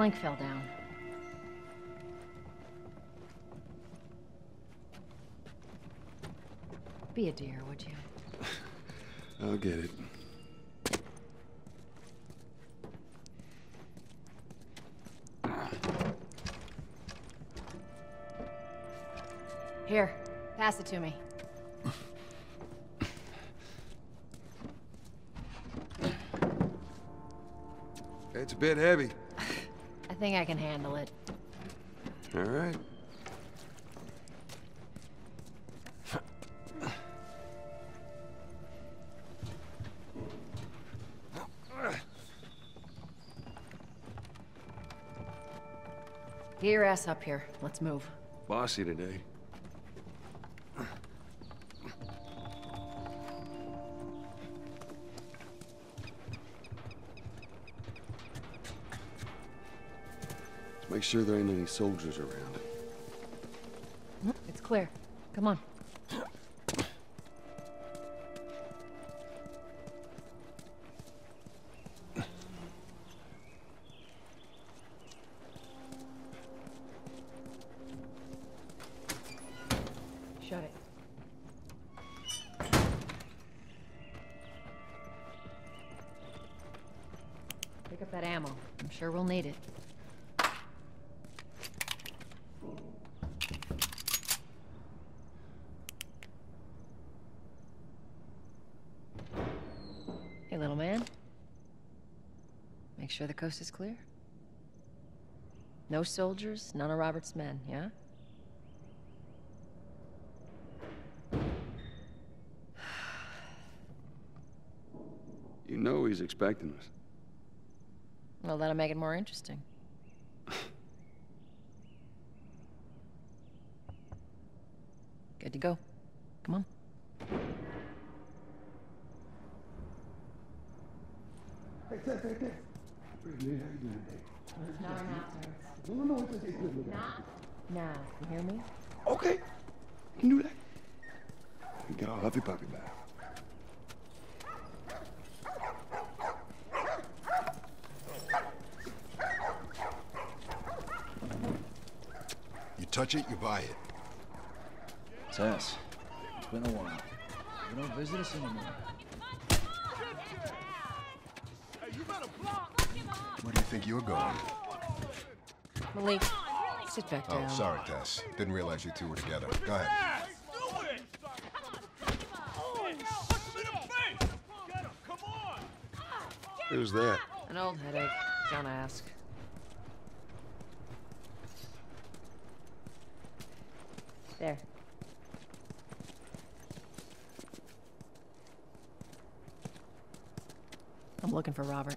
plank fell down. Be a dear, would you? I'll get it. Here, pass it to me. It's a bit heavy. I think I can handle it. All right. Get your ass up here. Let's move. Bossy today. Sure there ain't any soldiers around. It's clear. Come on. Shut it. Pick up that ammo. I'm sure we'll need it. Make sure the coast is clear. No soldiers, none of Robert's men, yeah? You know he's expecting us. Well, that'll make it more interesting. Good to go. Come on. No, not Not now. You hear me? Okay. You can do that. We get our Huffy Puppy back. You touch it, you buy it. Tess, it's been a while. You don't visit us anymore. Where do you think you're going? Malik, sit back oh, down. Oh, sorry, Tess. Didn't realize you two were together. Go ahead. Who's that? An old headache. Don't ask. There. I'm looking for Robert.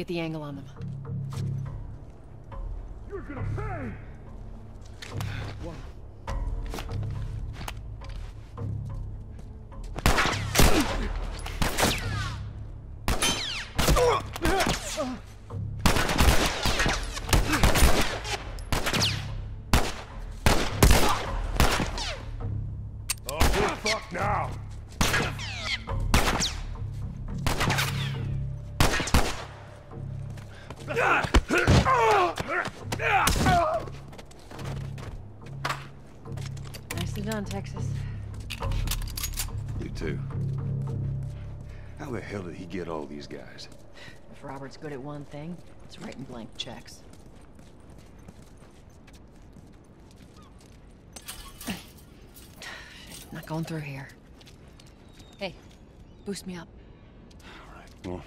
Get the angle on them. You're gonna pay! Oh, Nicely done, Texas. You too. How the hell did he get all these guys? If Robert's good at one thing, it's writing blank checks. Not going through here. Hey, boost me up. All right, well.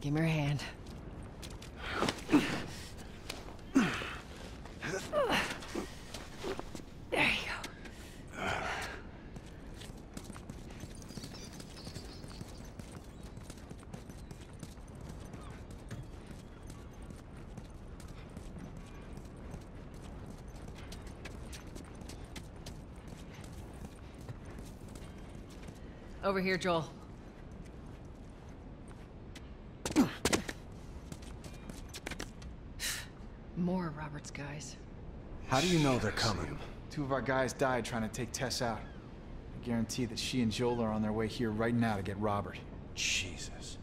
Give me your hand. There you go. Over here, Joel. More of Robert's guys. How do you know they're coming? Two of our guys died trying to take Tess out. I guarantee that she and Joel are on their way here right now to get Robert. Jesus.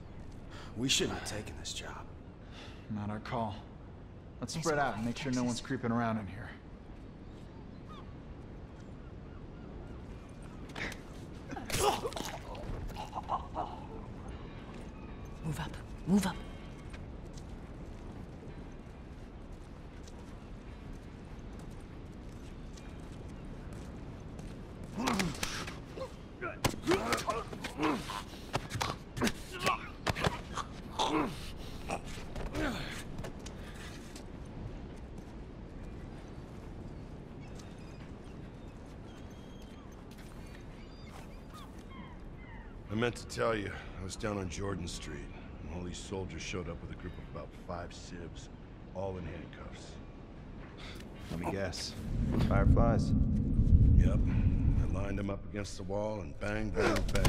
We shouldn't have taken this job. Not our call. Let's Nice spread out and make sure no one's creeping around in here. Move up. Move up. I meant to tell you, I was down on Jordan Street, and all these soldiers showed up with a group of about five civs, all in handcuffs. Let me guess. Fireflies? Yep. I lined them up against the wall and bang, bang, bang.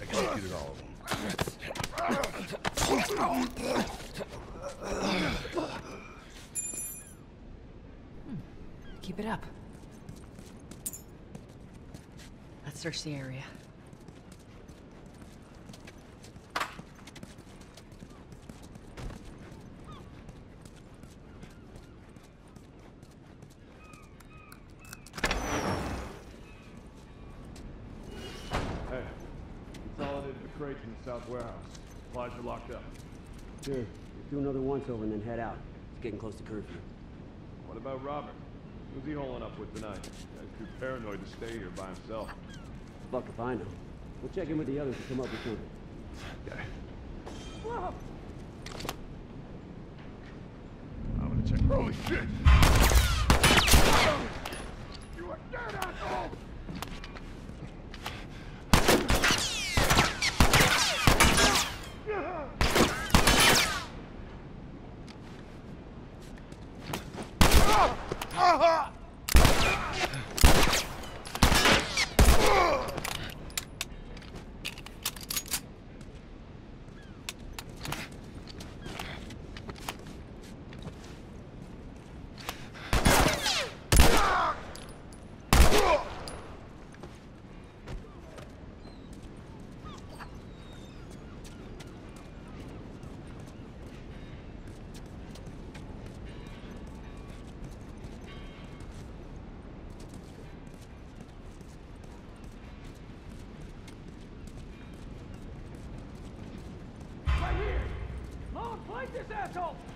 Executed all of them. Keep it up. Let's search the area. Hey, consolidated the crates in the south warehouse. Supplies are locked up. Sure. Do another once over and then head out. It's getting close to curfew. What about Robert? Who's he holing up with tonight? Guy's too paranoid to stay here by himself. Fuck if I know. We'll check in with the others to come up with something. Okay. I'm gonna check. Holy shit! Here,